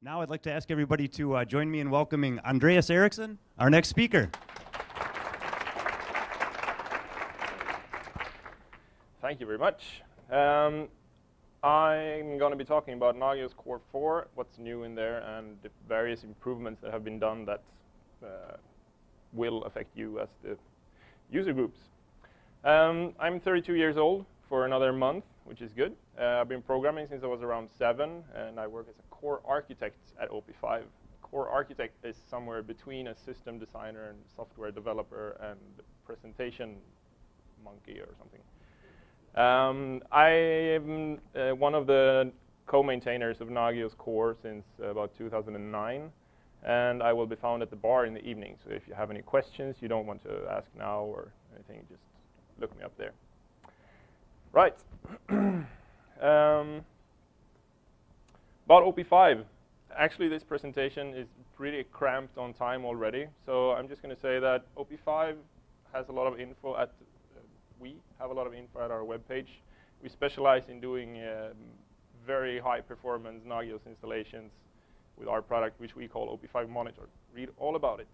Now I'd like to ask everybody to uh, join me in welcoming Andreas Ericsson, our next speaker. Thank you very much. Um, I'm going to be talking about Nagios Core 4, what's new in there, and the various improvements that have been done that uh, will affect you as the user groups. Um, I'm 32 years old for another month, which is good. Uh, I've been programming since I was around seven, and I work as a core architect at OP5. Core architect is somewhere between a system designer and software developer and presentation monkey or something. Um, I am uh, one of the co-maintainers of Nagios Core since about 2009, and I will be found at the bar in the evening. So if you have any questions you don't want to ask now or anything, just look me up there. Right. um, about OP5. Actually, this presentation is pretty cramped on time already, so I'm just going to say that OP5 has a lot of info at, uh, we have a lot of info at our webpage. We specialize in doing um, very high performance Nagios installations with our product, which we call OP5 Monitor. Read all about it.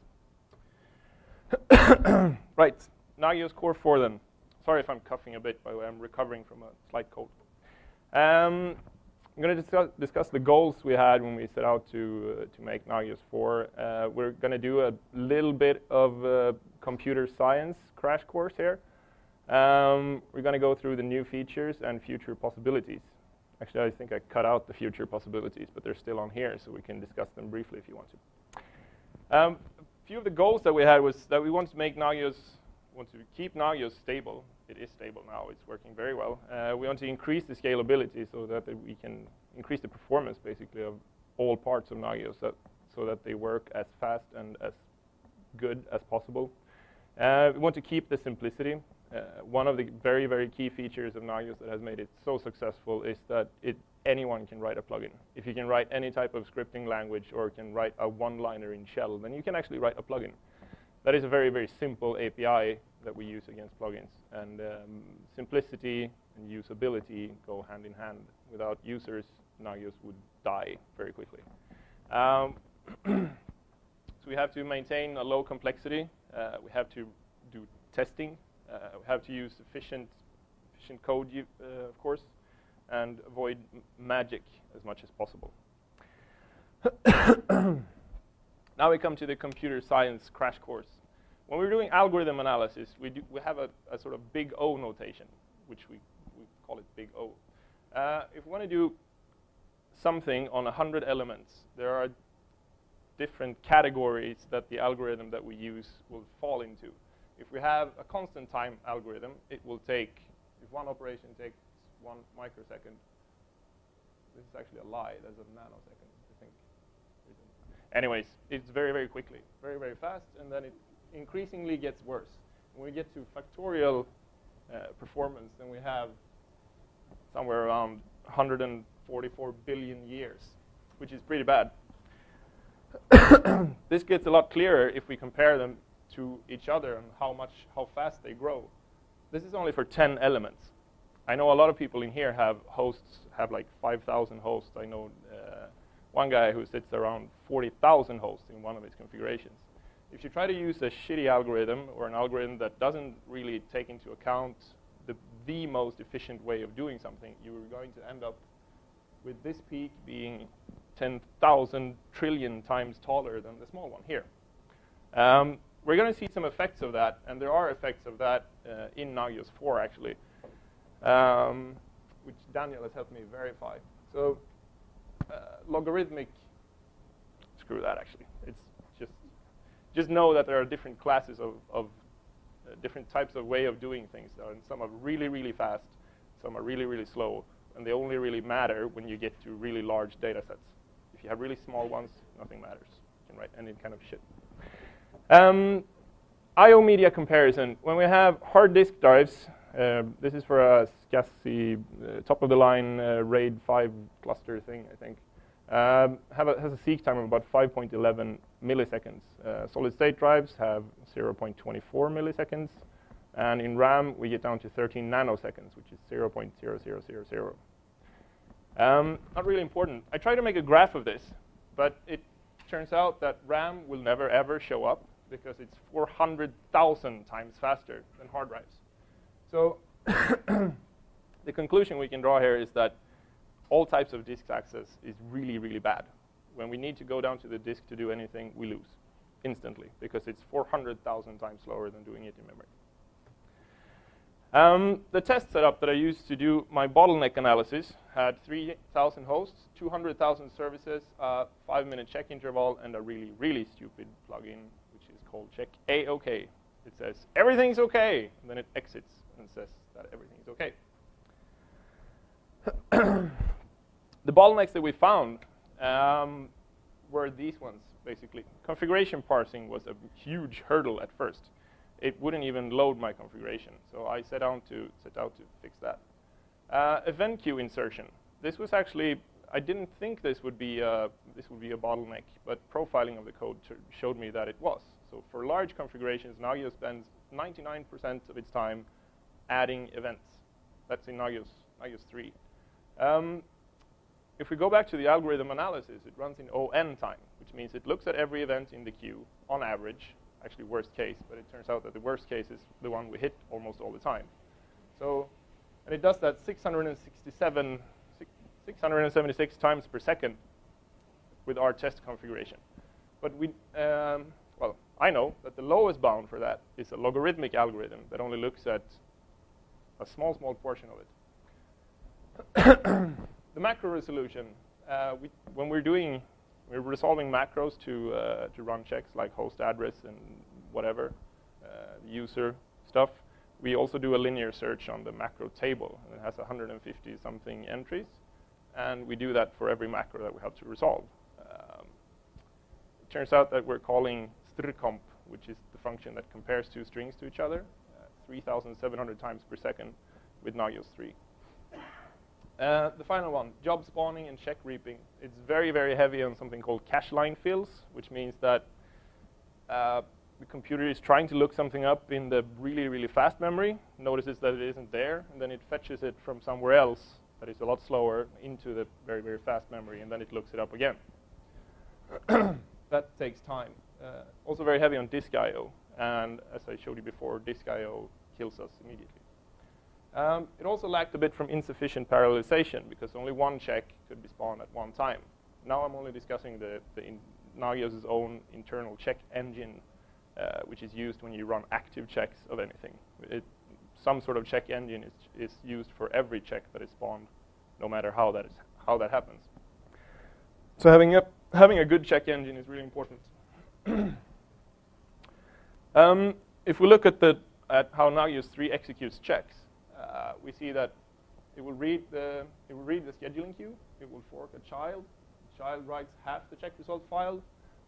right, Nagios Core 4 then. Sorry if I'm coughing a bit, by the way, I'm recovering from a slight cold. Um, I'm going to discuss, the goals we had when we set out to, uh, to make Nagios 4. Uh, we're going to do a little bit of uh, computer science crash course here. Um, we're going to go through the new features and future possibilities. Actually, I think I cut out the future possibilities, but they're still on here, so we can discuss them briefly if you want to. Um, a few of the goals that we had was that we want to make Nagios, want to keep Nagios stable it is stable now. It's working very well. Uh, we want to increase the scalability so that we can increase the performance, basically, of all parts of Nagios so, so that they work as fast and as good as possible. Uh, we want to keep the simplicity. Uh, one of the very, very key features of Nagios that has made it so successful is that it, anyone can write a plugin. If you can write any type of scripting language or can write a one-liner in shell, then you can actually write a plugin. That is a very, very simple API that we use against plugins. And um, simplicity and usability go hand in hand. Without users, Nagios would die very quickly. Um, so we have to maintain a low complexity. Uh, we have to do testing. Uh, we have to use efficient, efficient code, uh, of course, and avoid magic as much as possible. now we come to the computer science crash course. When we're doing algorithm analysis, we, do, we have a, a, sort of big O notation, which we, we call it big O. Uh, if we want to do something on 100 elements, there are different categories that the algorithm that we use will fall into. If we have a constant time algorithm, it will take, if one operation takes one microsecond, this is actually a lie, there's a nanosecond, I think. Anyways, it's very, very quickly, very, very fast, and then it increasingly gets worse. When we get to factorial uh, performance, then we have somewhere around 144 billion years, which is pretty bad. this gets a lot clearer if we compare them to each other and how much, how fast they grow. This is only for 10 elements. I know a lot of people in here have hosts, have like 5,000 hosts. I know uh, one guy who sits around 40,000 hosts in one of his configurations if you try to use a shitty algorithm or an algorithm that doesn't really take into account the, the most efficient way of doing something, you're going to end up with this peak being 10,000 trillion times taller than the small one here. Um, we're going to see some effects of that, and there are effects of that uh, in Nagios 4, actually, um, which Daniel has helped me verify. So uh, logarithmic, screw that, actually. Just know that there are different classes of, of uh, different types of way of doing things. and some are really, really fast, some are really, really slow, and they only really matter when you get to really large data sets. If you have really small ones, nothing matters. You can write any kind of shit. Um, I.O. media comparison. When we have hard disk drives, uh, this is for a SCSI uh, top-of-the-line uh, RAID 5 cluster thing, I think. Um, a, has a seek time of about 5.11 milliseconds. Uh, solid-state drives have 0.24 milliseconds, and in RAM we get down to 13 nanoseconds, which is 0.0000. Um, not really important. I tried to make a graph of this, But it turns out that RAM will never ever show up because it's 400,000 times faster than hard drives. So the conclusion we can draw here is that all types of disk access is really, really bad. When we need to go down to the disk to do anything, we lose instantly because it's 400,000 times slower than doing it in memory. Um, the test setup that I used to do my bottleneck analysis had 3,000 hosts, 200,000 services, a five-minute check interval, and a really, really stupid plugin, which is called check A-OK. It says, everything's OK, and then it exits and says that everything's OK. The bottlenecks that we found um, were these ones, basically. Configuration parsing was a huge hurdle at first. It wouldn't even load my configuration, so I set out to, set out to fix that. Uh, event queue insertion. This was actually, I didn't think this would be a, this would be a bottleneck, but profiling of the code showed me that it was. So for large configurations, Nagios spends 99% of its time adding events. That's in Nagios, Nagios 3. Um, if we go back to the algorithm analysis, it runs in ON time, which means it looks at every event in the queue on average, actually worst case, but it turns out that the worst case is the one we hit almost all the time. So, and it does that 667, 676 times per second with our test configuration. But we, um, well, I know that the lowest bound for that is a logarithmic algorithm that only looks at a small, small portion of it. the macro resolution, uh, we, when we're doing, we're resolving macros to, uh, to run checks like host address and whatever, uh, user stuff, we also do a linear search on the macro table. And it has 150 something entries. And we do that for every macro that we have to resolve. Um, it turns out that we're calling strcomp, which is the function that compares two strings to each other, uh, 3,700 times per second with Nagios 3. Uh, the final one, job spawning and check reaping. It's very, very heavy on something called cache line fills, which means that uh, the computer is trying to look something up in the really, really fast memory, notices that it isn't there, and then it fetches it from somewhere else that is a lot slower into the very, very fast memory, and then it looks it up again. that takes time. Uh, also very heavy on disk I.O., and as I showed you before, disk I.O. kills us immediately. Um, it also lacked a bit from insufficient parallelization because only one check could be spawned at one time. Now I'm only discussing the, the Nagios' own internal check engine, uh, which is used when you run active checks of anything. It, some sort of check engine is, is used for every check that is spawned, no matter how that, is, how that happens. So having a, having a good check engine is really important. um, if we look at, the, at how Nagios 3 executes checks, uh, we see that it will read the it will read the scheduling queue. It will fork a child. The child writes half the check result file.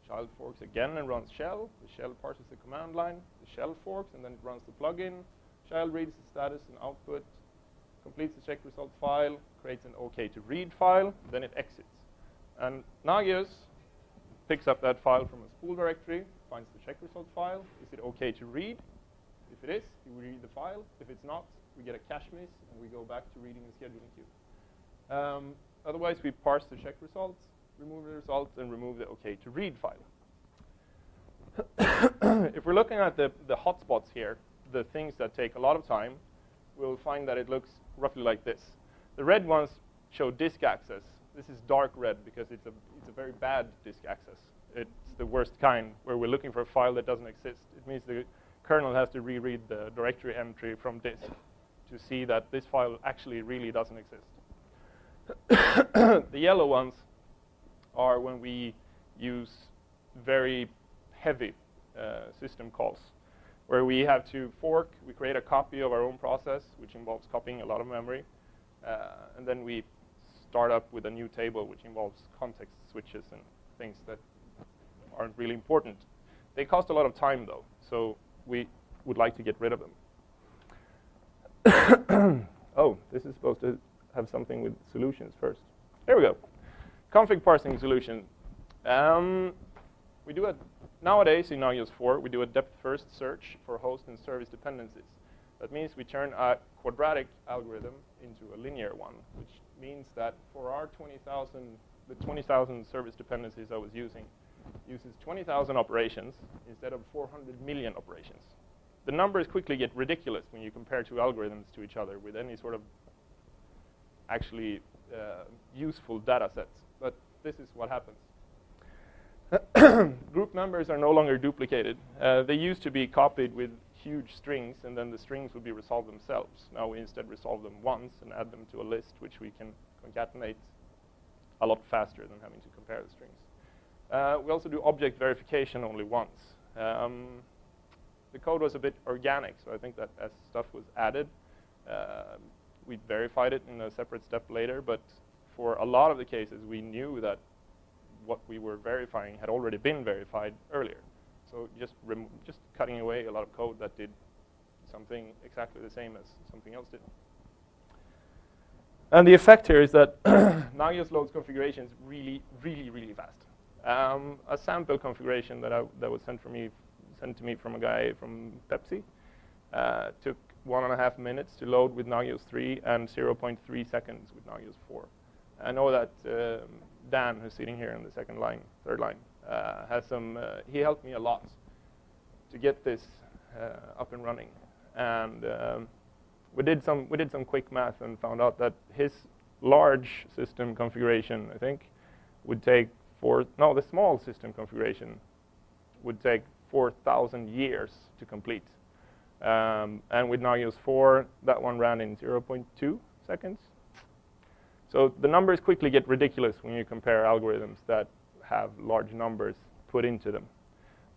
Child forks again and runs shell. The shell parses the command line. The shell forks and then it runs the plugin. Child reads the status and output, completes the check result file, creates an OK to read file, then it exits. And Nagios picks up that file from a spool directory, finds the check result file. Is it OK to read? If it is, we read the file. If it's not, we get a cache miss, and we go back to reading the scheduling queue. Um, otherwise, we parse the check results, remove the results, and remove the OK to read file. if we're looking at the, the hotspots here, the things that take a lot of time, we'll find that it looks roughly like this. The red ones show disk access. This is dark red because it's a, it's a very bad disk access. It's the worst kind, where we're looking for a file that doesn't exist. It means the kernel has to reread the directory entry from disk to see that this file actually really doesn't exist. the yellow ones are when we use very heavy uh, system calls, where we have to fork, we create a copy of our own process, which involves copying a lot of memory, uh, and then we start up with a new table, which involves context switches and things that aren't really important. They cost a lot of time, though, so we would like to get rid of them. oh, this is supposed to have something with solutions first. Here we go. Config parsing solution. Um, we do a, nowadays in Nagios 4, we do a depth first search for host and service dependencies. That means we turn a quadratic algorithm into a linear one, which means that for our 20,000, the 20,000 service dependencies I was using, uses 20,000 operations instead of 400 million operations. The numbers quickly get ridiculous when you compare two algorithms to each other with any sort of actually uh, useful data sets. But this is what happens. Group numbers are no longer duplicated. Uh, they used to be copied with huge strings, and then the strings would be resolved themselves. Now we instead resolve them once and add them to a list, which we can concatenate a lot faster than having to compare the strings. Uh, we also do object verification only once. Um, the code was a bit organic, so I think that as stuff was added, uh, we verified it in a separate step later, but for a lot of the cases, we knew that what we were verifying had already been verified earlier. So just, just cutting away a lot of code that did something exactly the same as something else did. And the effect here is that Nagios loads configurations really, really, really fast. Um, a sample configuration that, I, that was sent, for me, sent to me from a guy from Pepsi uh, took one and a half minutes to load with Nagios 3 and 0.3 seconds with Nagios 4. I know that um, Dan, who's sitting here in the second line, third line, uh, has some. Uh, he helped me a lot to get this uh, up and running, and um, we did some we did some quick math and found out that his large system configuration, I think, would take four. No, the small system configuration would take 4,000 years to complete. Um, and with Nagios 4, that one ran in 0.2 seconds. So the numbers quickly get ridiculous when you compare algorithms that have large numbers put into them,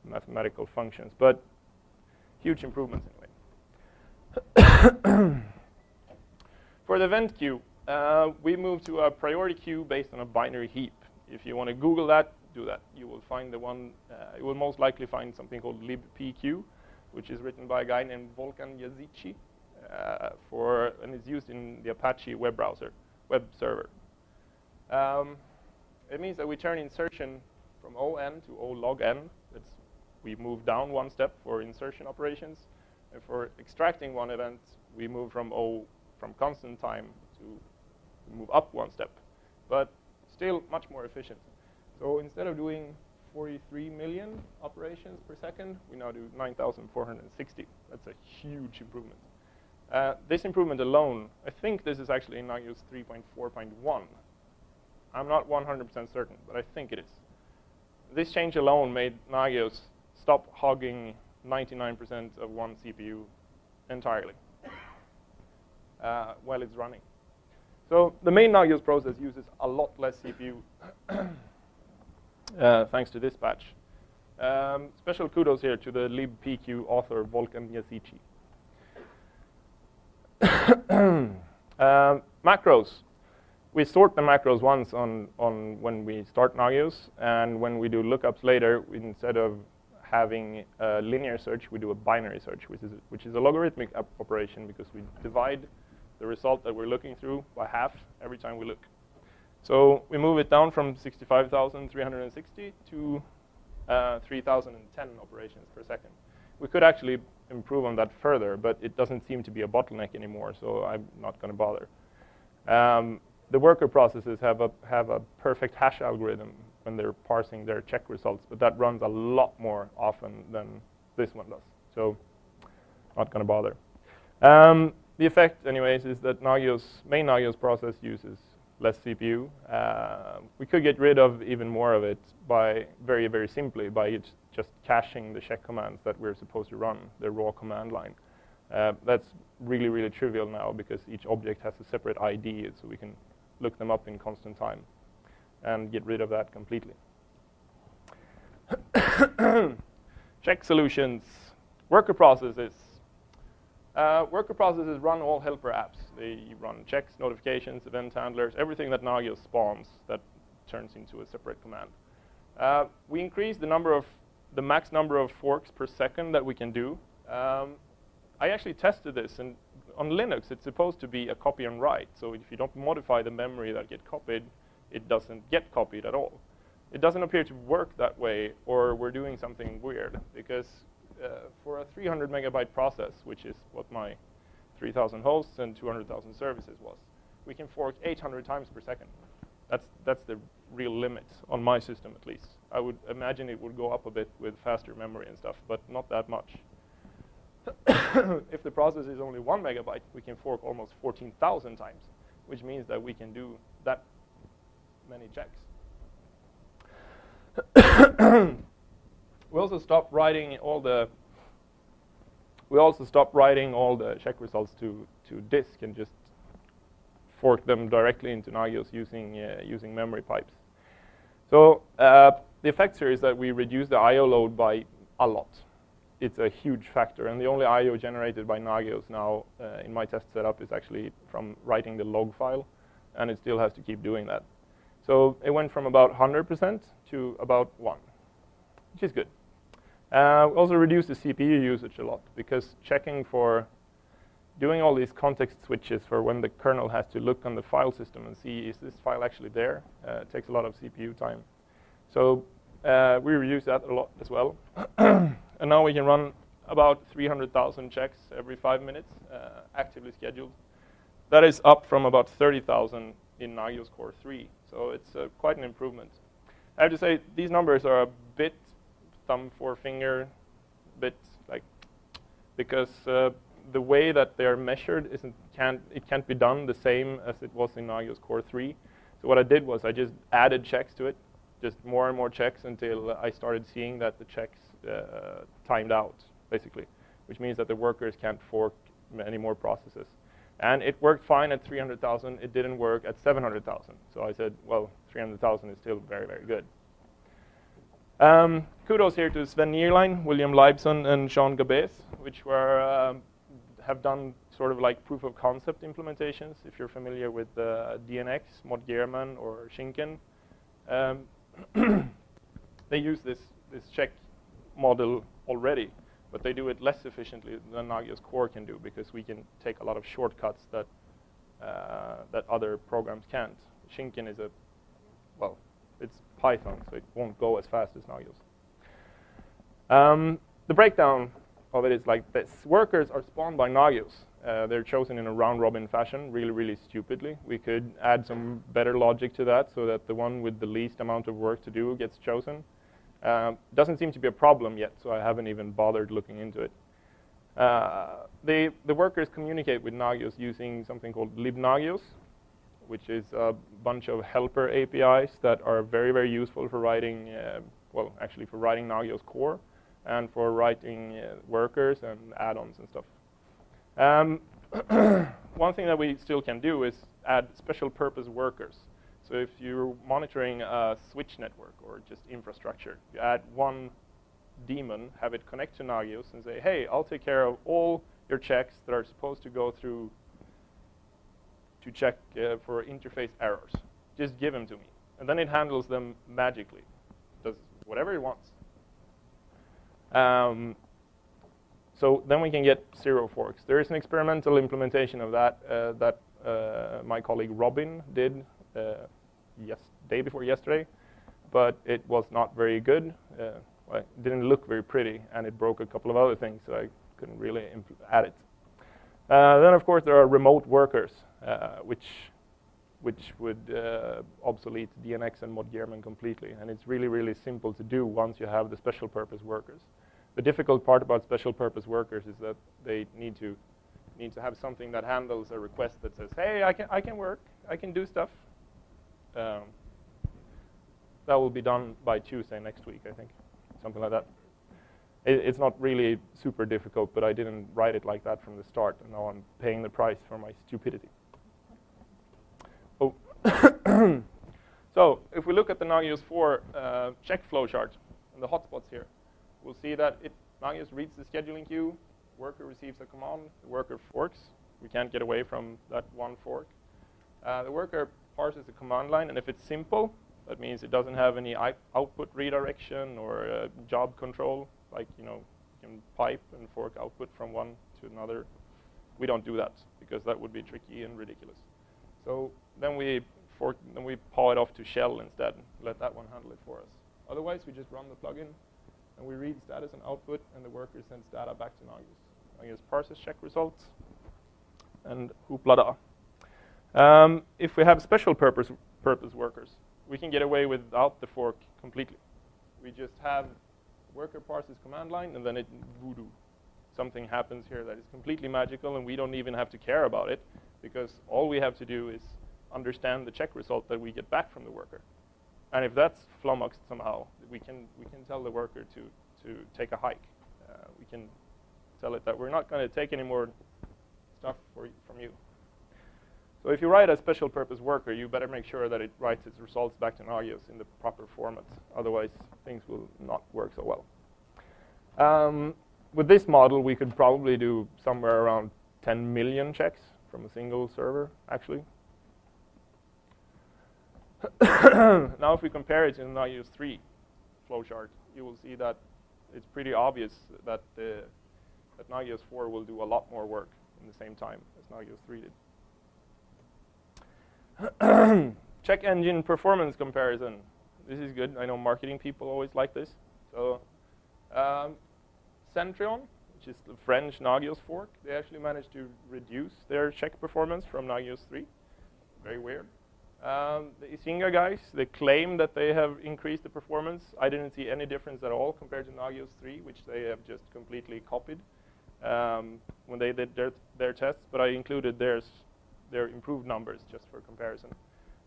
mathematical functions. But huge improvements anyway. For the event queue, uh, we moved to a priority queue based on a binary heap. If you want to Google that, do that. You will find the one, uh, you will most likely find something called libpq, which is written by a guy named Volkan Yazici, uh, for, and is used in the Apache web browser web server. Um, it means that we turn insertion from ON to O log n. It's, we move down one step for insertion operations. And for extracting one event, we move from O from constant time to move up one step. But still much more efficient. So instead of doing 43 million operations per second, we now do 9,460. That's a huge improvement. Uh, this improvement alone, I think this is actually in Nagios 3.4.1. I'm not 100% certain, but I think it is. This change alone made Nagios stop hogging 99% of one CPU entirely uh, while it's running. So the main Nagios process uses a lot less CPU uh, thanks to this patch. Um, special kudos here to the libpq author Volkan Yazici. um, macros. We sort the macros once on, on when we start Nagios, and when we do lookups later, instead of having a linear search, we do a binary search, which is, which is a logarithmic operation because we divide the result that we're looking through by half every time we look. So we move it down from 65,360 to uh, 3,010 operations per second. We could actually improve on that further, but it doesn't seem to be a bottleneck anymore, so I'm not going to bother. Um, the worker processes have a, have a perfect hash algorithm when they're parsing their check results, but that runs a lot more often than this one does. So not going to bother. Um, the effect, anyways, is that Nagios, main Nagios process uses less CPU. Uh, we could get rid of even more of it by very, very simply by just caching the check commands that we're supposed to run, the raw command line. Uh, that's really, really trivial now because each object has a separate ID, so we can look them up in constant time and get rid of that completely. check solutions, worker processes. Uh, worker processes run all helper apps. They run checks, notifications, event handlers, everything that Nagios spawns that turns into a separate command. Uh, we increase the number of the max number of forks per second that we can do. Um, I actually tested this, and on Linux, it's supposed to be a copy and write. So if you don't modify the memory that get copied, it doesn't get copied at all. It doesn't appear to work that way, or we're doing something weird, because Uh, for a 300 megabyte process, which is what my 3,000 hosts and 200,000 services was, we can fork 800 times per second. That's, that's the real limit on my system at least. I would imagine it would go up a bit with faster memory and stuff, but not that much. if the process is only one megabyte, we can fork almost 14,000 times, which means that we can do that many checks. we also stopped writing all the we also stopped writing all the check results to, to disk and just fork them directly into Nagios using, uh, using memory pipes. So uh, the effect here is that we reduce the I.O. load by a lot. It's a huge factor, and the only I.O. generated by Nagios now uh, in my test setup is actually from writing the log file, and it still has to keep doing that. So it went from about 100% to about 1, which is good. Uh, also reduce the CPU usage a lot because checking for doing all these context switches for when the kernel has to look on the file system and see is this file actually there uh, takes a lot of CPU time. So uh, we reduce that a lot as well. and now we can run about 300,000 checks every five minutes, uh, actively scheduled. That is up from about 30,000 in Nagios Core 3. So it's uh, quite an improvement. I have to say these numbers are a bit thumb forefinger bit like because uh, the way that they're measured isn't can't it can't be done the same as it was in Nagios Core 3. So what I did was I just added checks to it, just more and more checks until I started seeing that the checks uh, timed out basically, which means that the workers can't fork any more processes. And it worked fine at 300,000. It didn't work at 700,000. So I said, well, 300,000 is still very, very good. Um, kudos here to Sven Nierlein, William Leibson, and Jean Gabès, which were um, have done sort of like proof of concept implementations. If you're familiar with uh, DNX, Mod Gearman, or Shinken, um, they use this this check model already, but they do it less efficiently than Nagios Core can do because we can take a lot of shortcuts that uh, that other programs can't. Shinken is a well, it's Python, so it won't go as fast as Nagios. Um, the breakdown of it is like this. Workers are spawned by Nagios. Uh, they're chosen in a round-robin fashion, really, really stupidly. We could add some better logic to that so that the one with the least amount of work to do gets chosen. Uh, doesn't seem to be a problem yet, so I haven't even bothered looking into it. Uh, they, the workers communicate with Nagios using something called libnagios, which is a bunch of helper APIs that are very, very useful for writing, uh, well, actually for writing Nagios core and for writing uh, workers and add-ons and stuff. Um, one thing that we still can do is add special purpose workers. So if you're monitoring a switch network or just infrastructure, you add one daemon, have it connect to Nagios and say, hey, I'll take care of all your checks that are supposed to go through to check uh, for interface errors. Just give them to me. And then it handles them magically. Does whatever it wants. Um, so then we can get zero forks. There is an experimental implementation of that uh, that uh, my colleague Robin did uh, yes, day before yesterday, but it was not very good. Uh, it didn't look very pretty, and it broke a couple of other things, so I couldn't really add it. Uh, then, of course, there are remote workers. Uh, which which would uh, obsolete DNX and Mod Gearman completely. And it's really, really simple to do once you have the special purpose workers. The difficult part about special purpose workers is that they need to need to have something that handles a request that says, "Hey, I can I can work, I can do stuff." Um, that will be done by Tuesday next week, I think, something like that. It, it's not really super difficult, but I didn't write it like that from the start, and now I'm paying the price for my stupidity. so if we look at the Nagios 4 uh, check flow chart and the hotspots here, we'll see that it, Nagios reads the scheduling queue, worker receives a command, the worker forks. We can't get away from that one fork. Uh, the worker parses the command line, and if it's simple, that means it doesn't have any output redirection or uh, job control, like you know, you can pipe and fork output from one to another. We don't do that because that would be tricky and ridiculous. So then we fork, then we paw it off to shell instead, let that one handle it for us. Otherwise, we just run the plugin, and we read status and output, and the worker sends data back to Nagios. Nagios parses check results, and hoopla Um, if we have special purpose, purpose workers, we can get away without the fork completely. We just have worker parses command line, and then it voodoo. Something happens here that is completely magical, and we don't even have to care about it, because all we have to do is understand the check result that we get back from the worker. And if that's flummoxed somehow, we can, we can tell the worker to, to take a hike. Uh, we can tell it that we're not going to take any more stuff for, from you. So if you write a special purpose worker, you better make sure that it writes its results back to Nagios in the proper format. Otherwise, things will not work so well. Um, with this model, we could probably do somewhere around 10 million checks from a single server, actually. now, if we compare it to Nagios 3 flowchart, you will see that it's pretty obvious that, the, that Nagios 4 will do a lot more work in the same time as Nagios 3 did. Check engine performance comparison. This is good. I know marketing people always like this. So, um, Centrion, which is the French Nagios fork, they actually managed to reduce their check performance from Nagios 3. Very weird. Um, the Icinga guys, they claim that they have increased the performance. I didn't see any difference at all compared to Nagios 3, which they have just completely copied um, when they did their, their tests, but I included theirs, their improved numbers just for comparison.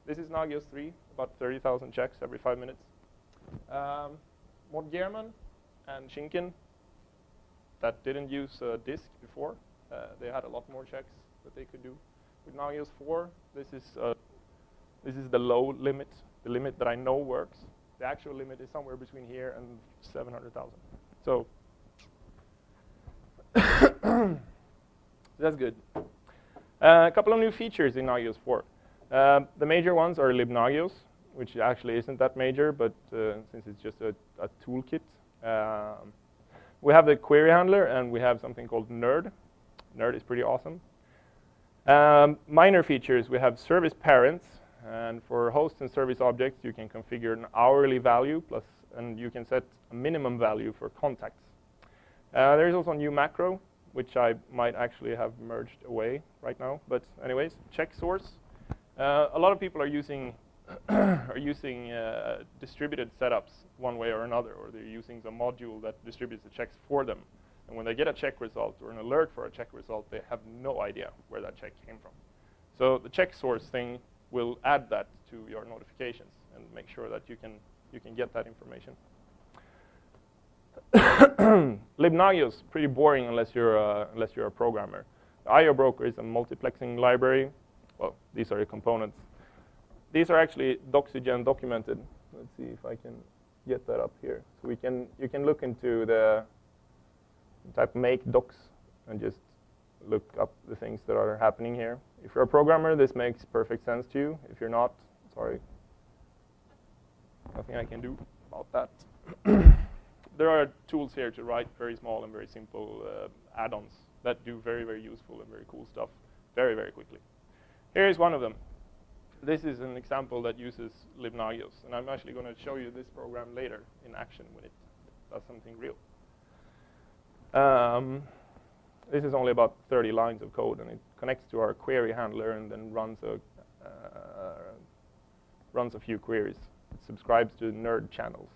This is Nagios 3, about 30,000 checks every five minutes. Um, Mod Gearman and Shinken, that didn't use disk before. Uh, they had a lot more checks that they could do. With Nagios 4, this is uh, this is the low limit, the limit that I know works. The actual limit is somewhere between here and 700,000. So that's good. Uh, a couple of new features in Nagios 4. Uh, the major ones are libnagios, which actually isn't that major, but uh, since it's just a, a toolkit. Um, we have the query handler, and we have something called Nerd. Nerd is pretty awesome. Um, minor features, we have service parents, and for host and service objects, you can configure an hourly value plus, and you can set a minimum value for contacts. Uh, there is also a new macro, which I might actually have merged away right now. But anyways, check source. Uh, a lot of people are using are using uh, distributed setups one way or another, or they're using the module that distributes the checks for them. And when they get a check result or an alert for a check result, they have no idea where that check came from. So the check source thing will add that to your notifications and make sure that you can, you can get that information. libnagios, pretty boring unless you're, a, unless you're a programmer. IO broker is a multiplexing library. Well, these are the components. These are actually Doxygen documented. Let's see if I can get that up here. So we can, you can look into the type make docs and just look up the things that are happening here. If you're a programmer, this makes perfect sense to you. If you're not, sorry, nothing I can do about that. there are tools here to write very small and very simple uh, add-ons that do very, very useful and very cool stuff very, very quickly. Here is one of them. This is an example that uses libnagios, and I'm actually going to show you this program later in action when it does something real. Um, this is only about 30 lines of code, and it connects to our query handler and then runs a uh, runs a few queries. It subscribes to nerd channels.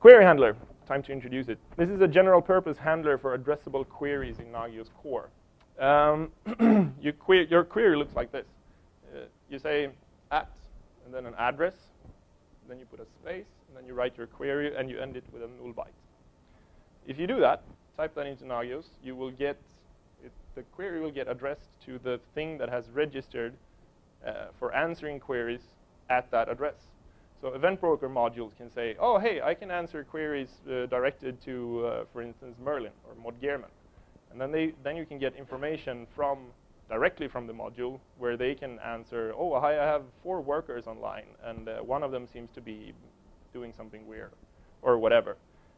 Query handler, time to introduce it. This is a general purpose handler for addressable queries in Nagios core. Um, you que your query looks like this. You say at, and then an address, then you put a space, and then you write your query, and you end it with a null byte. If you do that, type that into Nagios, you will get, it, the query will get addressed to the thing that has registered uh, for answering queries at that address. So event broker modules can say, oh, hey, I can answer queries uh, directed to, uh, for instance, Merlin or Mod Gearman. And then, they, then you can get information from directly from the module where they can answer, oh, hi, I have four workers online, and uh, one of them seems to be doing something weird, or whatever.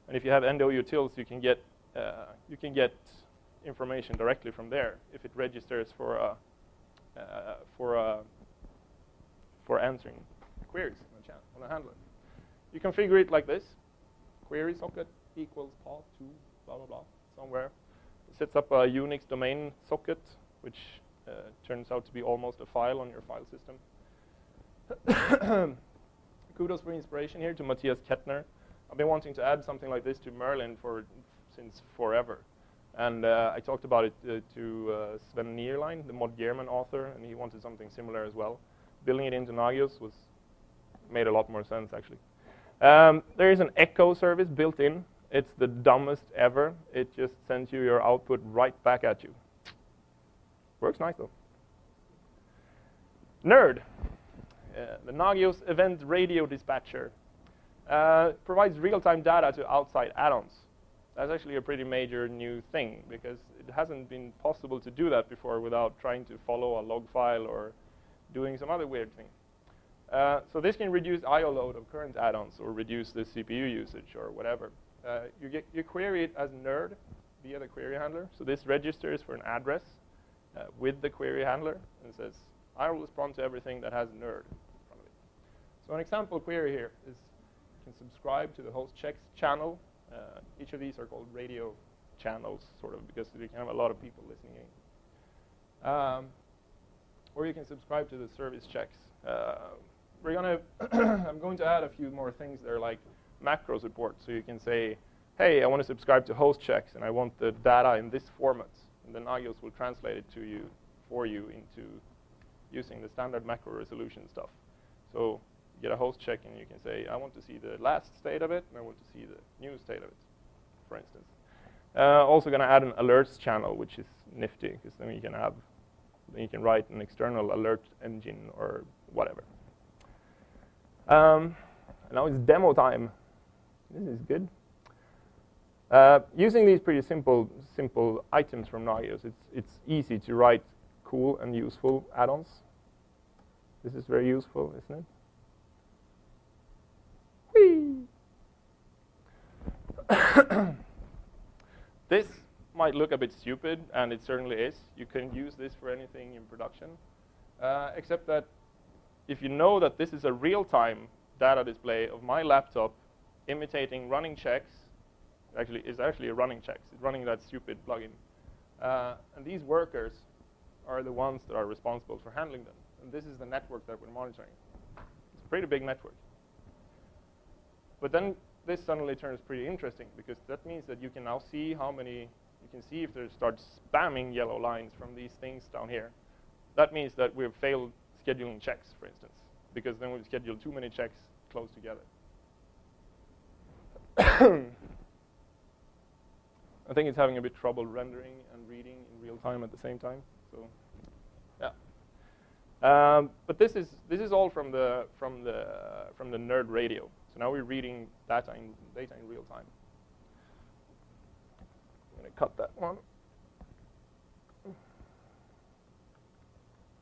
And if you have NDOUtils, you can get uh, you can get information directly from there if it registers for a, uh, for a, for answering queries on a, channel, on handler. You configure it like this: query socket equals path to blah blah blah somewhere. It sets up a Unix domain socket, which Uh, turns out to be almost a file on your file system. Kudos for inspiration here to Mathias Kettner. I've been wanting to add something like this to Merlin for since forever. And uh, I talked about it uh, to uh, Sven Nierlein, the Mod Gearman author, and he wanted something similar as well. Building it into Nagios was made a lot more sense, actually. Um, there is an echo service built in. It's the dumbest ever. It just sends you your output right back at you. Works nice, though. Nerd, uh, the Nagios Event Radio Dispatcher, uh, provides real-time data to outside add-ons. That's actually a pretty major new thing because it hasn't been possible to do that before without trying to follow a log file or doing some other weird thing. Uh, so this can reduce I.O. load of current add-ons or reduce the CPU usage or whatever. Uh, you, get, you query it as nerd via the query handler. So this registers for an address uh, with the query handler and says, I will respond to everything that has nerd in front of it. So an example query here is you can subscribe to the host checks channel. Uh, each of these are called radio channels, sort of, because you can have a lot of people listening in. Um, or you can subscribe to the service checks. Uh, we're gonna I'm going to add a few more things there, like macro support. So you can say, hey, I want to subscribe to host checks, and I want the data in this format. Then Nagios will translate it to you, for you, into using the standard macro resolution stuff. So you get a host check, and you can say, I want to see the last state of it, and I want to see the new state of it, for instance. Uh, also going to add an alerts channel, which is nifty, because then you can have, you can write an external alert engine or whatever. Um, now it's demo time. This is good. Uh, using these pretty simple, simple items from Nagios, it's, it's easy to write cool and useful add-ons. This is very useful, isn't it? Whee! this might look a bit stupid, and it certainly is. You can use this for anything in production, uh, except that if you know that this is a real-time data display of my laptop imitating running checks, actually is actually running checks. It's running that stupid plugin. Uh, and these workers are the ones that are responsible for handling them. And this is the network that we're monitoring. It's a pretty big network. But then this suddenly turns pretty interesting because that means that you can now see how many, you can see if they start spamming yellow lines from these things down here. That means that we've failed scheduling checks, for instance, because then we've scheduled too many checks close together. I think it's having a bit trouble rendering and reading in real time at the same time. So, yeah. Um, but this is this is all from the from the uh, from the Nerd Radio. So now we're reading data in data in real time. I'm to cut that one.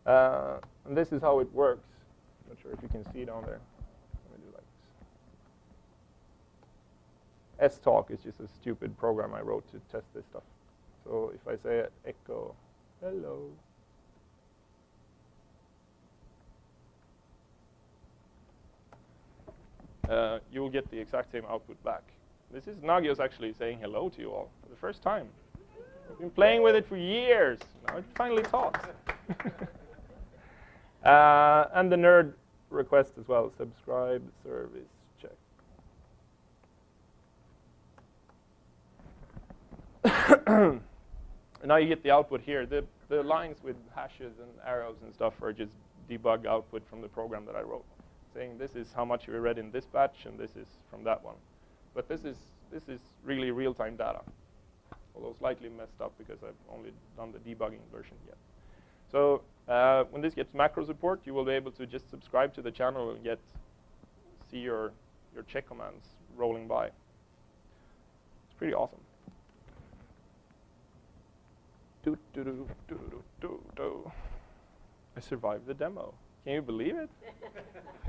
Uh, and this is how it works. Not sure if you can see down there. Let me do like this. STalk is just a stupid program I wrote to test this stuff. So if I say echo, hello. Uh, you will get the exact same output back. This is Nagios actually saying hello to you all for the first time. I've been playing with it for years. Now it finally talks. Uh, and the nerd request as well, subscribe service check. now you get the output here. The, the lines with hashes and arrows and stuff are just debug output from the program that I wrote, saying this is how much we read in this batch and this is from that one. But this is, this is really real-time data, although slightly messed up because I've only done the debugging version yet. So uh, when this gets macro support, you will be able to just subscribe to the channel and get see your your check commands rolling by. It's pretty awesome. Do, do, do, do, do. I survived the demo. Can you believe it?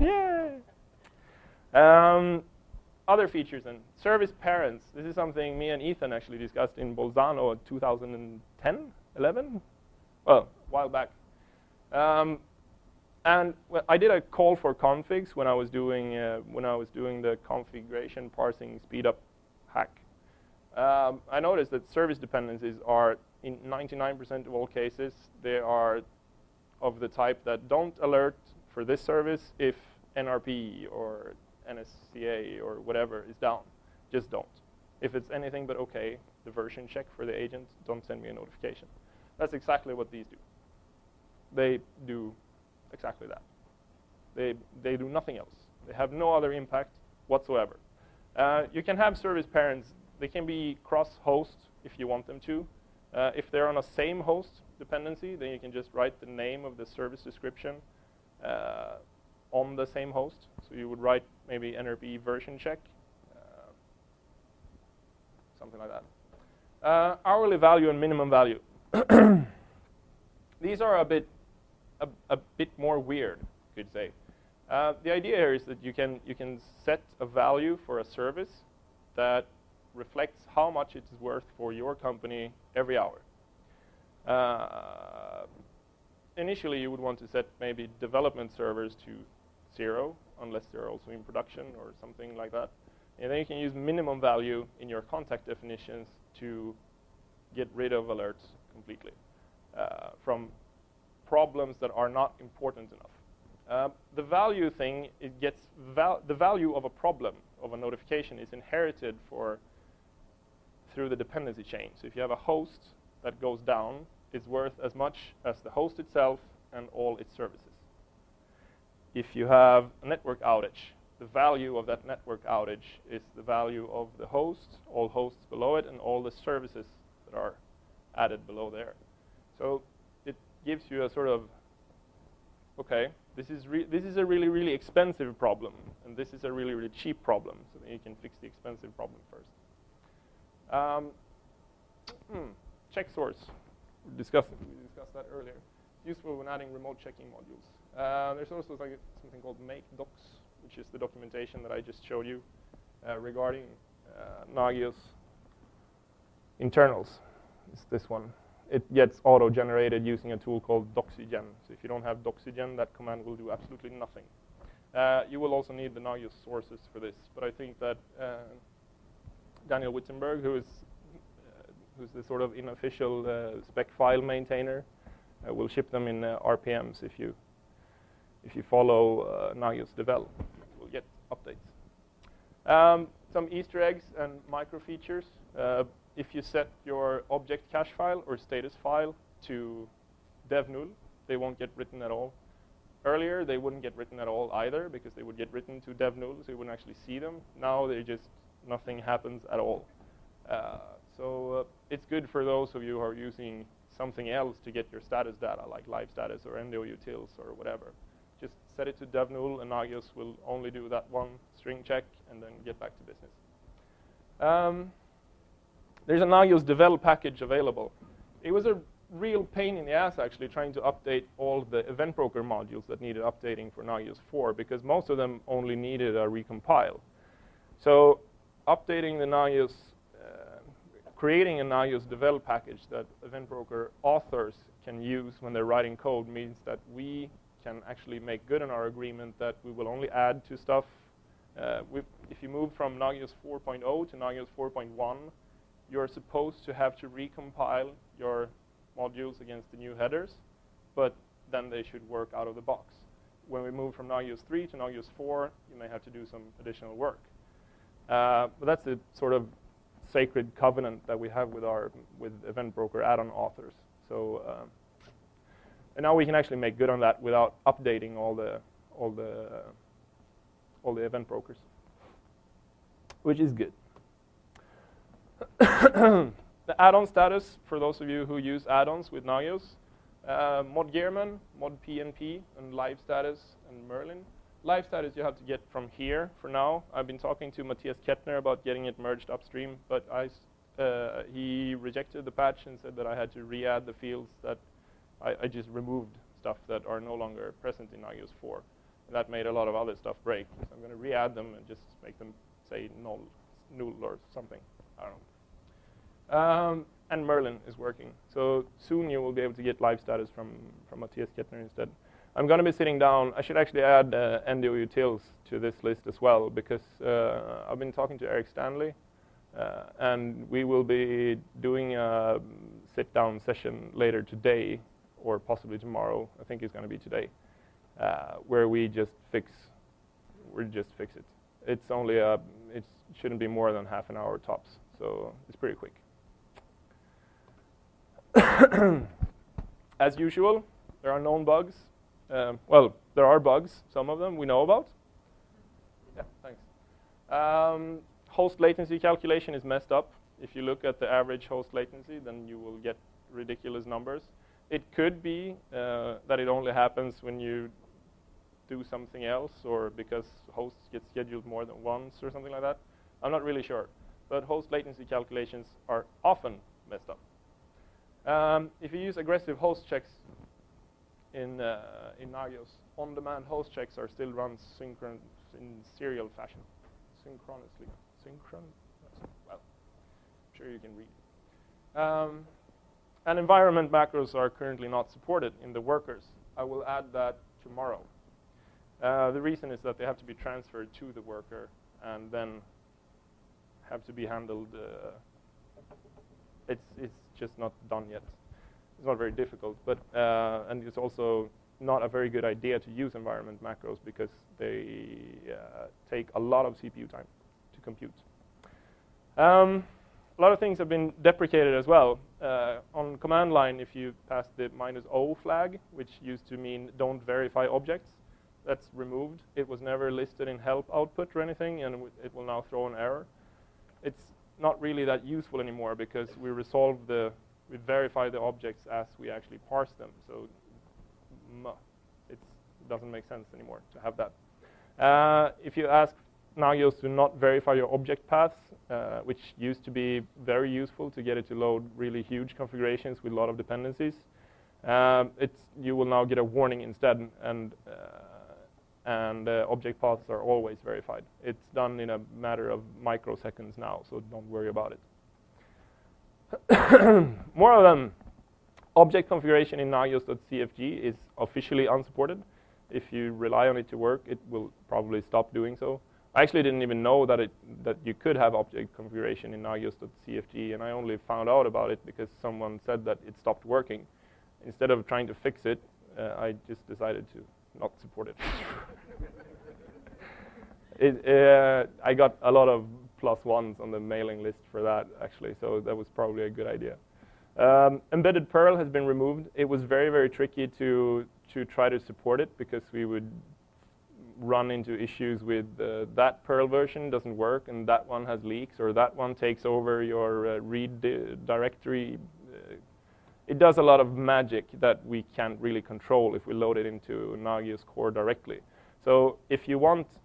Yay! Um, other features and service parents. This is something me and Ethan actually discussed in Bolzano in 2010, 11? Well, a while back. Um, and well, I did a call for configs when I was doing uh, when I was doing the configuration parsing speed up hack. Um, I noticed that service dependencies are in 99% of all cases, they are of the type that don't alert for this service if NRP or NSCA or whatever is down. Just don't. If it's anything but okay, the version check for the agent, don't send me a notification. That's exactly what these do. They do exactly that. They, they do nothing else. They have no other impact whatsoever. Uh, you can have service parents. They can be cross-host if you want them to. Uh, if they're on a same host dependency, then you can just write the name of the service description uh, on the same host. So you would write maybe NRP version check, uh, something like that. Uh, hourly value and minimum value. These are a bit, a, a, bit more weird, you could say. Uh, the idea here is that you can, you can set a value for a service that reflects how much it is worth for your company every hour. Uh, initially, you would want to set maybe development servers to zero, unless they're also in production or something like that. And then you can use minimum value in your contact definitions to get rid of alerts completely uh, from problems that are not important enough. Uh, the value thing, it gets val the value of a problem of a notification is inherited for through the dependency chain. So if you have a host that goes down, it's worth as much as the host itself and all its services. If you have a network outage, the value of that network outage is the value of the host, all hosts below it, and all the services that are added below there. So it gives you a sort of, okay, this is, this is a really, really expensive problem, and this is a really, really cheap problem, so you can fix the expensive problem first. Um, hmm, check source. We discussed, we discussed that earlier. Useful when adding remote checking modules. Uh, there's also like something called make docs, which is the documentation that I just showed you uh, regarding uh, Nagios internals. It's this one. It gets auto-generated using a tool called Doxygen. So if you don't have Doxygen, that command will do absolutely nothing. Uh, you will also need the Nagios sources for this, but I think that uh, Daniel Wittenberg, who is uh, who's the sort of unofficial uh, spec file maintainer, uh, will ship them in RPMs if you if you follow Nagios devel. You'll get updates. Um, some Easter eggs and micro features. Uh, if you set your object cache file or status file to dev null, they won't get written at all. Earlier, they wouldn't get written at all either because they would get written to dev null, so you wouldn't actually see them. Now they just nothing happens at all. Uh, so uh, it's good for those of you who are using something else to get your status data, like live status or NDOUtils or whatever. Just set it to dev null, and Nagios will only do that one string check and then get back to business. Um, there's a Nagios devel package available. It was a real pain in the ass actually trying to update all the event broker modules that needed updating for Nagios 4 because most of them only needed a recompile. So updating the Nagios, uh, creating a Nagios devel package that event broker authors can use when they're writing code means that we can actually make good on our agreement that we will only add to stuff. Uh, if you move from Nagios 4.0 to Nagios 4.1, you're supposed to have to recompile your modules against the new headers, but then they should work out of the box. When we move from Nagios 3 to Nagios 4, you may have to do some additional work. Uh, but that's the sort of sacred covenant that we have with our with event broker add-on authors. So, uh, and now we can actually make good on that without updating all the all the uh, all the event brokers, which is good. the add-on status for those of you who use add-ons with Nagios, uh, mod Gearman, mod PNP, and live status and Merlin live status you have to get from here for now. I've been talking to Mathias Kettner about getting it merged upstream, but I, uh, he rejected the patch and said that I had to re-add the fields that I, I, just removed stuff that are no longer present in Nagios 4. And that made a lot of other stuff break. So I'm going to re-add them and just make them say null, null or something. I don't know. Um, and Merlin is working. So soon you will be able to get live status from, from Mathias Kettner instead. I'm going to be sitting down. I should actually add uh, NDOUtils to this list as well because uh, I've been talking to Eric Stanley Uh, and we will be doing a sit-down session later today, or possibly tomorrow. I think it's going to be today, uh, where we just fix, we just fix it. It's only a, it shouldn't be more than half an hour tops, so it's pretty quick. As usual, there are known bugs. Um, well, there are bugs. Some of them we know about. Yeah, thanks. Um, host latency calculation is messed up. If you look at the average host latency, then you will get ridiculous numbers. It could be uh, that it only happens when you do something else or because hosts get scheduled more than once or something like that. I'm not really sure. But host latency calculations are often messed up. Um, if you use aggressive host checks in, uh, in Nagios, on-demand host checks are still run synchron in serial fashion, synchronously. Synchron? Well, I'm sure you can read. Um, and environment macros are currently not supported in the workers. I will add that tomorrow. Uh, the reason is that they have to be transferred to the worker and then have to be handled. Uh, it's, it's just not done yet. It's not very difficult, but uh, and it's also not a very good idea to use environment macros because they uh, take a lot of CPU time to compute. Um, a lot of things have been deprecated as well. Uh, on command line, if you pass the minus O flag, which used to mean don't verify objects, that's removed. It was never listed in help output or anything, and it will now throw an error. It's not really that useful anymore because we resolve the, we verify the objects as we actually parse them. So it doesn't make sense anymore to have that. Uh, if you ask Nagios to not verify your object paths, uh, which used to be very useful to get it to load really huge configurations with a lot of dependencies, um, you will now get a warning instead, and uh, and uh, object paths are always verified. It's done in a matter of microseconds now, so don't worry about it. More of them. Object configuration in nagios.cfg is officially unsupported. If you rely on it to work, it will probably stop doing so. I actually didn't even know that, it, that you could have object configuration in nagios.cfg, and I only found out about it because someone said that it stopped working. Instead of trying to fix it, uh, I just decided to not support it. it uh, I got a lot of plus ones on the mailing list for that, actually, so that was probably a good idea. Um, embedded Perl has been removed. It was very, very tricky to, to try to support it because we would run into issues with uh, that Perl version doesn't work and that one has leaks or that one takes over your uh, read di directory it does a lot of magic that we can't really control if we load it into Nagios core directly. So if you want uh,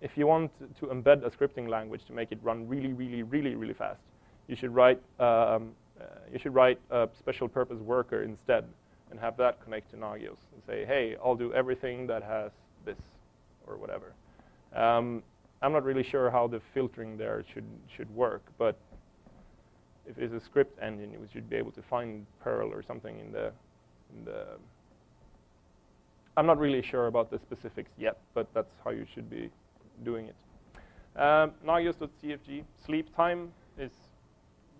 if you want to embed a scripting language to make it run really, really, really, really fast, you should write um, uh, you should write a special purpose worker instead and have that connect to Nagios and say, hey, I'll do everything that has this or whatever. Um, I'm not really sure how the filtering there should should work, but if it's a script engine, you should be able to find Perl or something in the, in the I'm not really sure about the specifics yet, but that's how you should be doing it. Um, Nagios.cfg, sleep time is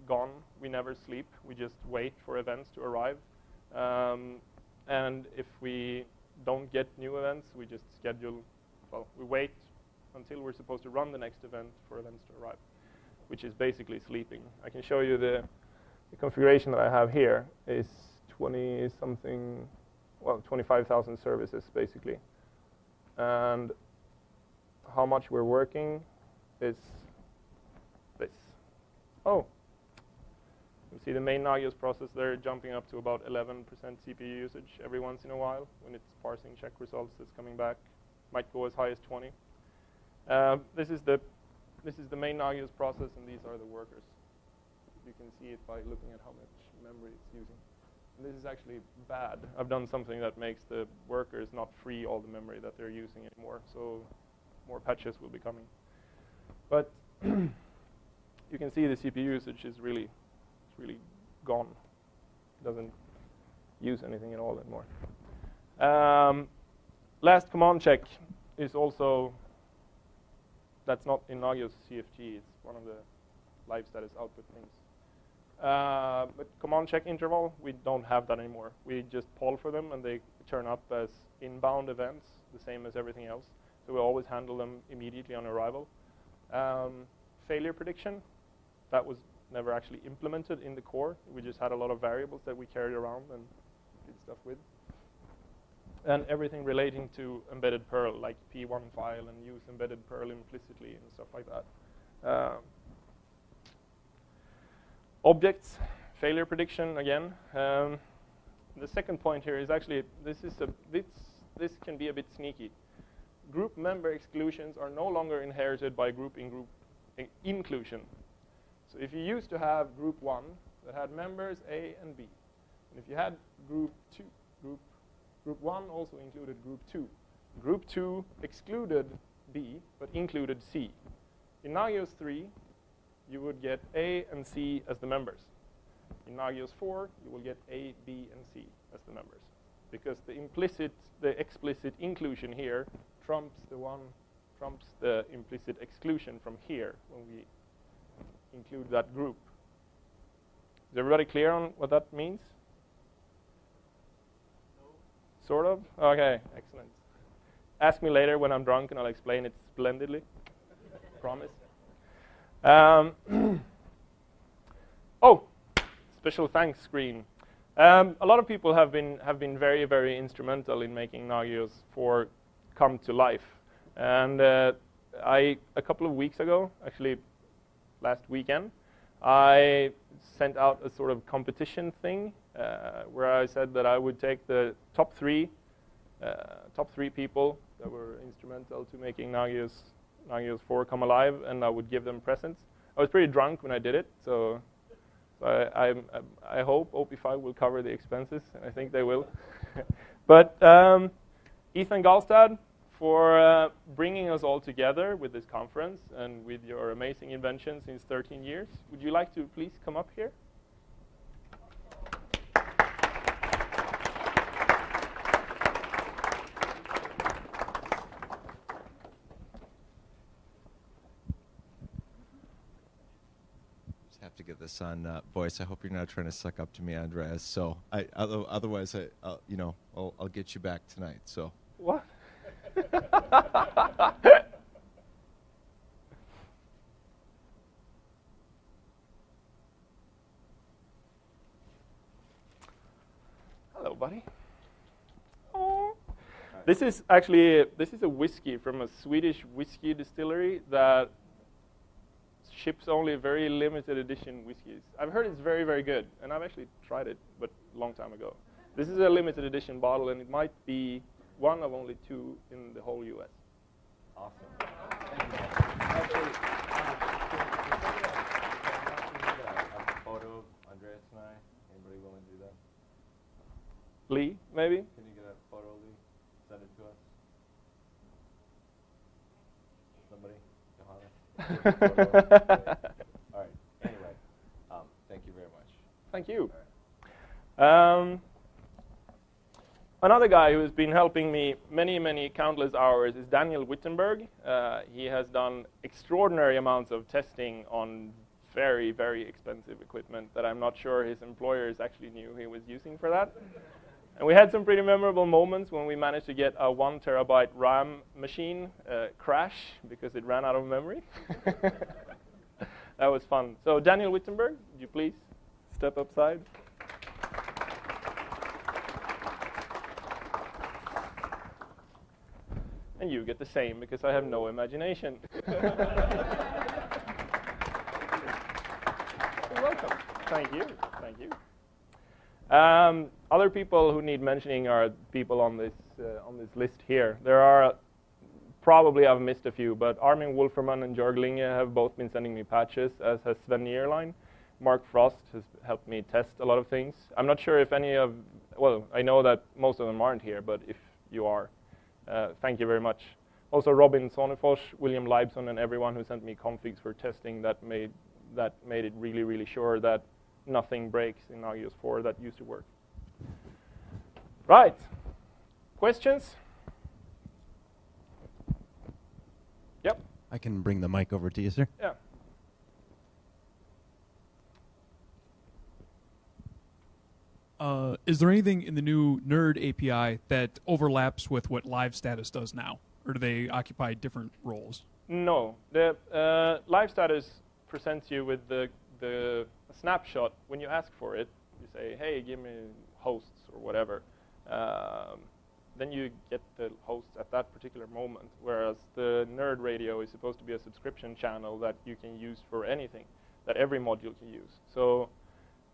gone. We never sleep. We just wait for events to arrive. Um, and if we don't get new events, we just schedule, well, we wait until we're supposed to run the next event for events to arrive which is basically sleeping. I can show you the, the configuration that I have here is 20 something, well, 25,000 services basically. And how much we're working is this. Oh, you see the main Nagios process there jumping up to about 11% CPU usage every once in a while when it's parsing check results that's coming back. Might go as high as 20. Uh, this is the this is the main Nagios process, and these are the workers. You can see it by looking at how much memory it's using. This is actually bad. I've done something that makes the workers not free all the memory that they're using anymore, so more patches will be coming. But you can see the CPU usage is really, it's really gone. It doesn't use anything at all anymore. Um, last command check is also that's not in Nagios CFG. It's one of the live status output things. Uh, but command check interval, we don't have that anymore. We just poll for them and they turn up as inbound events, the same as everything else. So we always handle them immediately on arrival. Um, failure prediction, that was never actually implemented in the core. We just had a lot of variables that we carried around and did stuff with. And everything relating to embedded Perl, like P1 file and use embedded Perl implicitly and stuff like that. Um, objects, failure prediction again. Um, the second point here is actually this is a this this can be a bit sneaky. Group member exclusions are no longer inherited by group in group in inclusion. So if you used to have group one that had members A and B, and if you had group two, group group one also included group two. Group two excluded B but included C. In Nagios 3, you would get A and C as the members. In Nagios 4, you will get A, B, and C as the members. Because the implicit, the explicit inclusion here trumps the one, trumps the implicit exclusion from here when we include that group. Is everybody clear on what that means? No. Sort of? Okay, excellent. Ask me later when I'm drunk and I'll explain it splendidly. Promise. Um, oh, special thanks screen. Um, a lot of people have been have been very very instrumental in making Nagios 4 come to life, and uh, I a couple of weeks ago, actually last weekend, I sent out a sort of competition thing uh, where I said that I would take the top three uh, top three people that were instrumental to making Nagios Nagios 4 come alive, and I would give them presents. I was pretty drunk when I did it, so, so I, I, I hope OP5 will cover the expenses. I think they will. but um, Ethan Galstad, for uh, bringing us all together with this conference and with your amazing invention since 13 years. Would you like to please come up here? to get this on uh, voice. I hope you're not trying to suck up to me, Andreas. So, I otherwise, I I'll, you know I'll, I'll get you back tonight. So what? Hello, buddy. Oh. This is actually this is a whiskey from a Swedish whiskey distillery that ships only very limited edition whiskeys. I've heard it's very, very good, and I've actually tried it, but a long time ago. This is a limited edition bottle, and it might be one of only two in the whole U.S. Awesome. photo of Andreas and I. Anybody willing to do that? Lee, maybe? Can you get a photo, Lee? Send it to us. Somebody? All right. Anyway, um, thank you very much. Thank you. Um, another guy who has been helping me many, many countless hours is Daniel Wittenberg. Uh, he has done extraordinary amounts of testing on very, very expensive equipment that I'm not sure his employers actually knew he was using for that. And we had some pretty memorable moments when we managed to get a one terabyte RAM machine uh, crash because it ran out of memory. that was fun. So Daniel Wittenberg, would you please step upside? And you get the same because I have no imagination. You're welcome. Thank you. Thank you. Um, other people who need mentioning are people on this uh, on this list here. There are probably I've missed a few, but Armin Wolfermann and Jörg Linge have both been sending me patches, as has Sven Nierlein. Mark Frost has helped me test a lot of things. I'm not sure if any of, well, I know that most of them aren't here, but if you are, uh, thank you very much. Also Robin Sonefors, William Leibzon, and everyone who sent me configs for testing that made that made it really, really sure that nothing breaks in Nagios 4 that used to work. Right. Questions? Yep. I can bring the mic over to you, sir. Yeah. Uh, is there anything in the new Nerd API that overlaps with what Live Status does now, or do they occupy different roles? No, the uh, Live Status presents you with the the snapshot when you ask for it. You say, "Hey, give me hosts or whatever." Um, then you get the hosts at that particular moment. Whereas the Nerd Radio is supposed to be a subscription channel that you can use for anything, that every module can use. So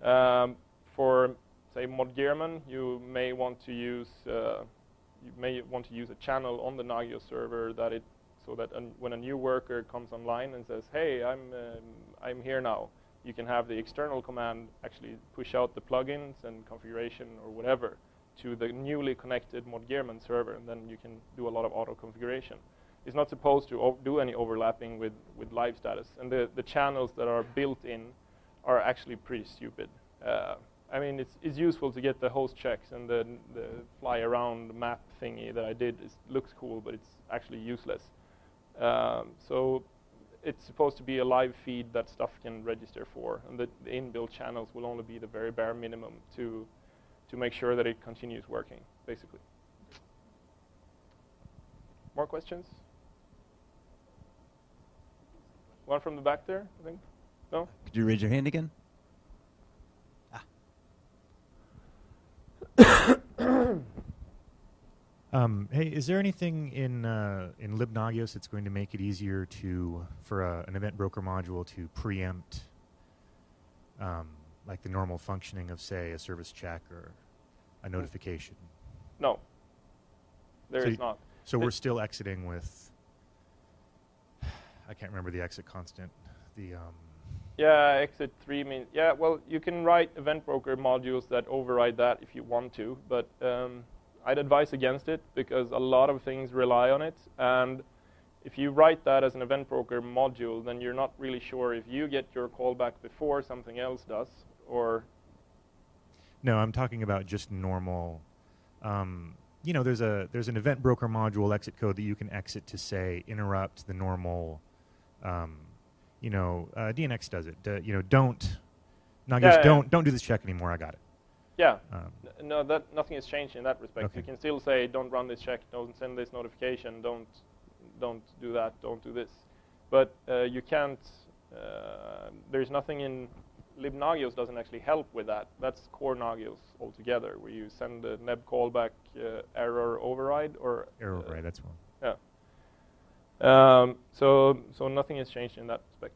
um, for say Mod Gearman, you may want to use uh, you may want to use a channel on the Nagios server that it so that when a new worker comes online and says, "Hey, I'm um, I'm here now," you can have the external command actually push out the plugins and configuration or whatever to the newly connected Mod Gearman server, and then you can do a lot of auto configuration. It's not supposed to do any overlapping with, with live status, and the, the channels that are built in are actually pretty stupid. Uh, I mean, it's, it's useful to get the host checks and the, the fly around map thingy that I did. It looks cool, but it's actually useless. Um, so it's supposed to be a live feed that stuff can register for, and the, the inbuilt channels will only be the very bare minimum to to make sure that it continues working, basically. More questions? One from the back there, I think. No? Could you raise your hand again? Um, hey, is there anything in uh, in libnagios that's going to make it easier to for a, an event broker module to preempt um, like the normal functioning of say a service check or a notification? No, there So is not. So we're still exiting with I can't remember the exit constant. The um, Yeah, exit three means yeah. Well, you can write event broker modules that override that if you want to, but um, I'd advise against it because a lot of things rely on it. And if you write that as an event broker module, then you're not really sure if you get your callback before something else does, or No, I'm talking about just normal. Um, you know, there's a there's an event broker module exit code that you can exit to say interrupt the normal. Um, you know, uh, DNX does it. D- you know, don't. Nagios, Yeah, yeah. don't don't do this check anymore. I got it. yeah. Um, No, that nothing has changed in that respect. Okay. You can still say, "Don't run this check. Don't send this notification. Don't, don't do that. Don't do this." But uh, you can't. Uh, there's nothing in libnagios doesn't actually help with that. That's core Nagios altogether, where you send the neb callback uh, error override or error uh, right. That's one. Yeah. Um, so so nothing has changed in that respect,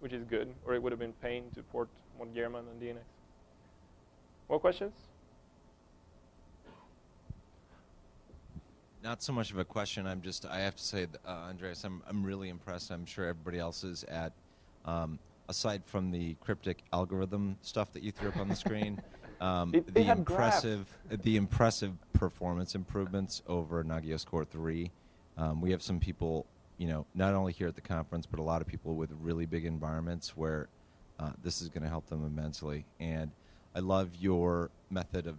which is good. Or it would have been pain to port Mod Gearman and DNX. More questions? Not so much of a question. I'm just. I have to say, uh, Andreas, I'm. I'm really impressed. I'm sure everybody else is at. Um, aside from the cryptic algorithm stuff that you threw up on the screen, um, It- the graphs. impressive, the impressive performance improvements over Nagios Core three. Um, we have some people, you know, not only here at the conference, but a lot of people with really big environments where uh, this is going to help them immensely. And I love your method of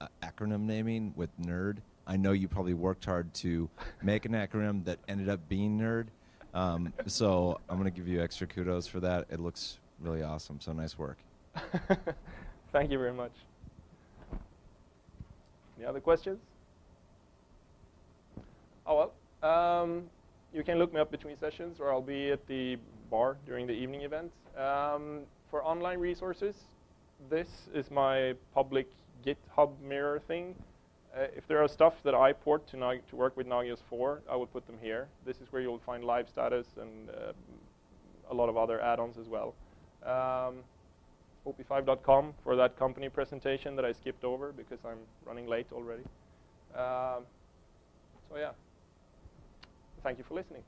uh, acronym naming with nerd. I know you probably worked hard to make an acronym that ended up being nerd. Um, so I'm going to give you extra kudos for that. It looks really awesome. So nice work. Thank you very much. Any other questions? Oh well, um, you can look me up between sessions, or I'll be at the bar during the evening event. Um, for online resources, this is my public GitHub mirror thing. Uh, if there are stuff that I port to, Nag- to work with Nagios 4, I will put them here. This is where you'll find live status and uh, a lot of other add-ons as well. Um, op5.com for that company presentation that I skipped over because I'm running late already. Um, so yeah, thank you for listening.